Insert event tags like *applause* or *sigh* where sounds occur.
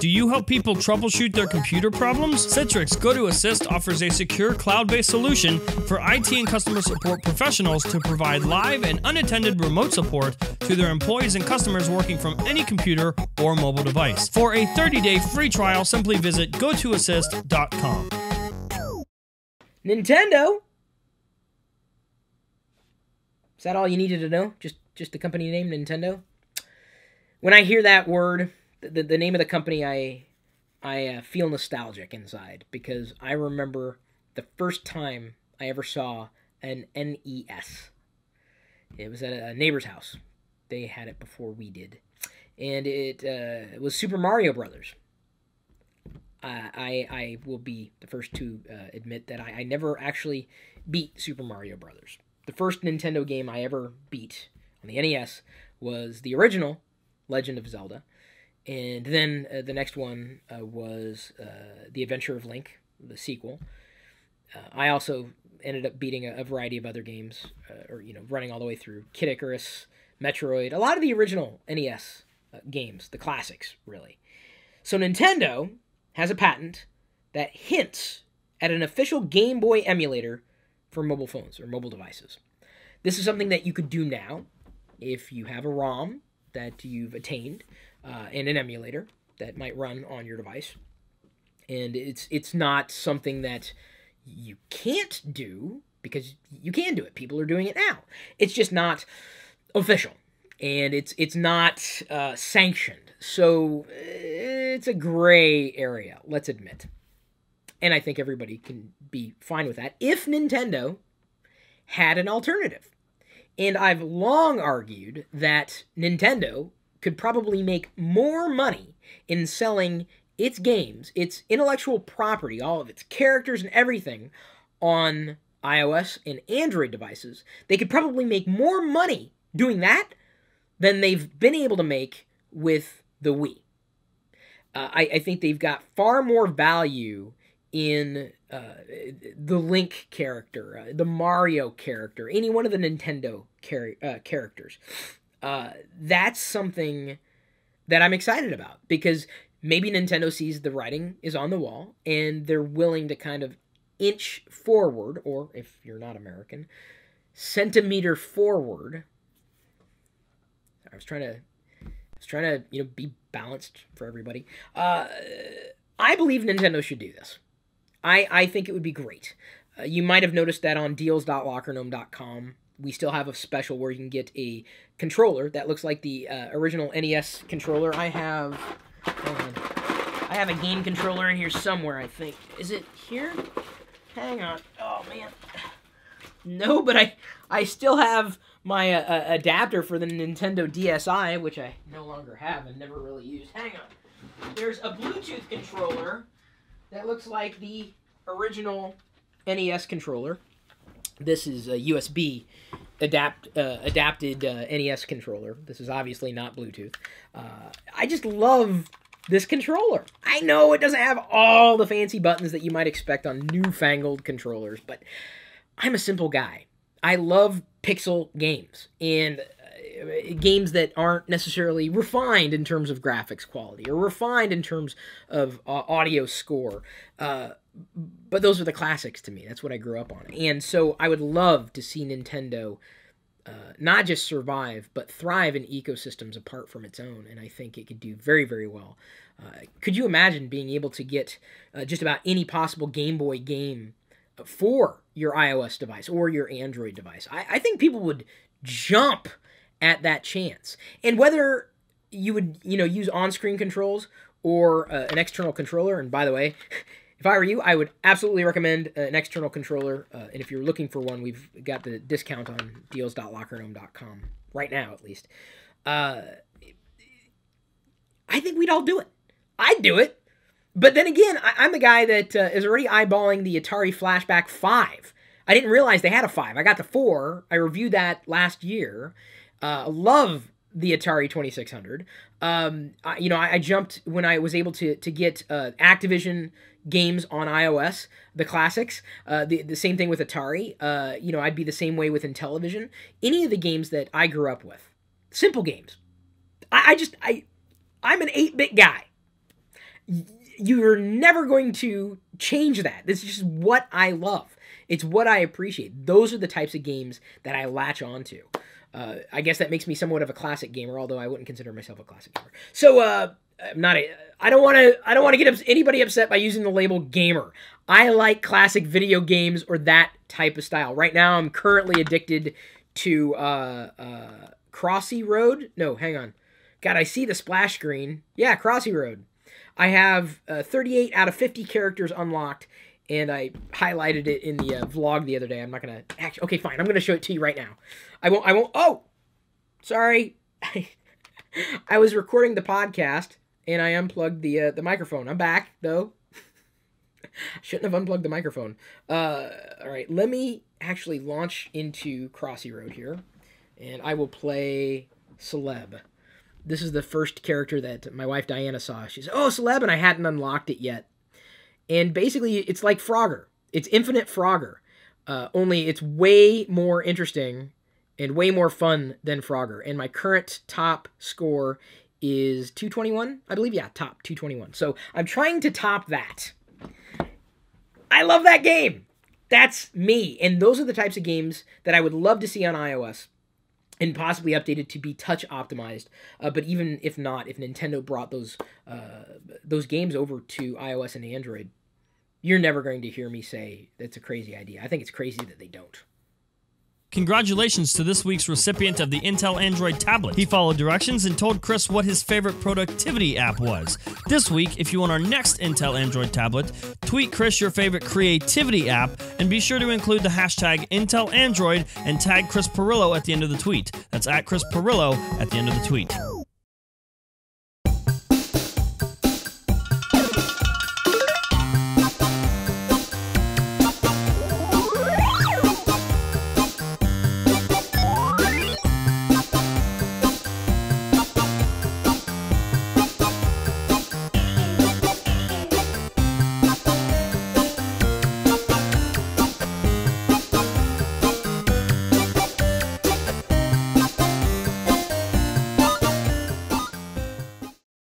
Do you help people troubleshoot their computer problems? Citrix GoToAssist offers a secure cloud based solution for IT and customer support professionals to provide live and unattended remote support to their employees and customers working from any computer or mobile device. For a 30 day free trial, simply visit gotoassist.com. Nintendo. Is that all you needed to know? Just just the company name Nintendo? When I hear that word, the, the name of the company, I I uh, feel nostalgic inside because I remember the first time I ever saw an NES. It was at a neighbor's house. They had it before we did, and it, uh, was Super Mario Brothers. I I will be the first to uh, admit that I, I never actually beat Super Mario Brothers. The first Nintendo game I ever beat on the NES was the original Legend of Zelda, and then uh, the next one uh, was uh, The Adventure of Link, the sequel. Uh, I also ended up beating a, a variety of other games, uh, or you know, running all the way through Kid Icarus, Metroid, a lot of the original NES games, the classics, really. So Nintendo has a patent that hints at an official Game Boy emulator for mobile phones or mobile devices. This is something that you could do now if you have a ROM that you've attained uh, and an emulator that might run on your device. And it's it's not something that you can't do because you can do it. People are doing it now. It's just not official, and it's it's not uh, sanctioned. So it's a gray area. Let's admit. And I think everybody can be fine with that if Nintendo had an alternative. And I've long argued that Nintendo could probably make more money in selling its games, its intellectual property, all of its characters and everything on iOS and Android devices. They could probably make more money doing that than they've been able to make with the Wii. Uh, I, I, think they've got far more value in uh, the Link character, uh, the Mario character, any one of the Nintendo char- uh, characters. Uh, that's something that I'm excited about because maybe Nintendo sees the writing is on the wall and they're willing to kind of inch forward, or if you're not American, centimeter forward. I was trying to, I was trying to, you know, be balanced for everybody. Uh, I believe Nintendo should do this. I, I think it would be great. Uh, you might have noticed that on deals.lockergnome.com, we still have a special where you can get a controller that looks like the uh, original NES controller. I have, I have a game controller in here somewhere. I think is it here? Hang on. Oh man. *laughs* No, but I I still have my uh, uh adapter for the Nintendo DSi, which I no longer have and never really used. Hang on. There's a Bluetooth controller that looks like the original NES controller. This is a USB adapt uh, adapted uh, NES controller. This is obviously not Bluetooth. Uh, I just love this controller. I know it doesn't have all the fancy buttons that you might expect on newfangled controllers, but I'm a simple guy. I love pixel games and games that aren't necessarily refined in terms of graphics quality or refined in terms of uh, audio score. Uh, but those are the classics to me. That's what I grew up on. And so I would love to see Nintendo uh, not just survive, but thrive in ecosystems apart from its own. And I think it could do very, very well. Uh, could you imagine being able to get uh, just about any possible Game Boy game for your iOS device or your Android device? I, I think people would jump at that chance. And whether you would, you know, use on-screen controls or uh, an external controller, and by the way, *laughs* if I were you, I would absolutely recommend an external controller. Uh, and if you're looking for one, we've got the discount on deals.lockergnome.com right now, at least. Uh, I think we'd all do it. I'd do it. But then again, I, am the guy that uh, is already eyeballing the Atari Flashback 5. I didn't realize they had a 5. I got the 4. I reviewed that last year. Uh, love the Atari 2600. Um, I, you know, I, I, jumped when I was able to to get uh, Activision games on iOS, the classics. Uh, the the same thing with Atari. Uh, you know, I'd be the same way with Intellivision. Any of the games that I grew up with, simple games. I, I just I I'm an eight bit guy, you're never going to change that. This is just what I love. It's what I appreciate. Those are the types of games that I latch onto. Uh, I guess that makes me somewhat of a classic gamer, although I wouldn't consider myself a classic gamer. So, uh, I'm not a. I don't want to. I don't want to get anybody upset by using the label gamer. I like classic video games or that type of style. Right now, I'm currently addicted to uh, uh, Crossy Road. No, hang on. God, I see the splash screen. Yeah, Crossy Road. I have uh, 38 out of 50 characters unlocked, and I highlighted it in the uh, vlog the other day. I'm not gonna actually. Okay, fine. I'm gonna show it to you right now. I won't. I won't. Oh, sorry. *laughs* I was recording the podcast and I unplugged the uh, the microphone. I'm back though. *laughs* Shouldn't have unplugged the microphone. Uh, all right, let me actually launch into Crossy Road here, and I will play Celeb. This is the first character that my wife Diana saw. She said, "Oh, Celeb," and I hadn't unlocked it yet. And basically, it's like Frogger. It's Infinite Frogger, uh, only it's way more interesting and way more fun than Frogger. And my current top score is 221, I believe. Yeah, top 221. So I'm trying to top that. I love that game. That's me. And those are the types of games that I would love to see on iOS and possibly updated to be touch optimized. Uh, but even if not, if Nintendo brought those uh, those games over to iOS and Android, you're never going to hear me say that's a crazy idea. I think it's crazy that they don't. Congratulations to this week's recipient of the Intel Android tablet. He followed directions and told Chris what his favorite productivity app was. This week, if you want our next Intel Android tablet, tweet Chris your favorite creativity app and be sure to include the hashtag Intel Android and tag Chris Pirillo at the end of the tweet. That's at Chris Pirillo at the end of the tweet.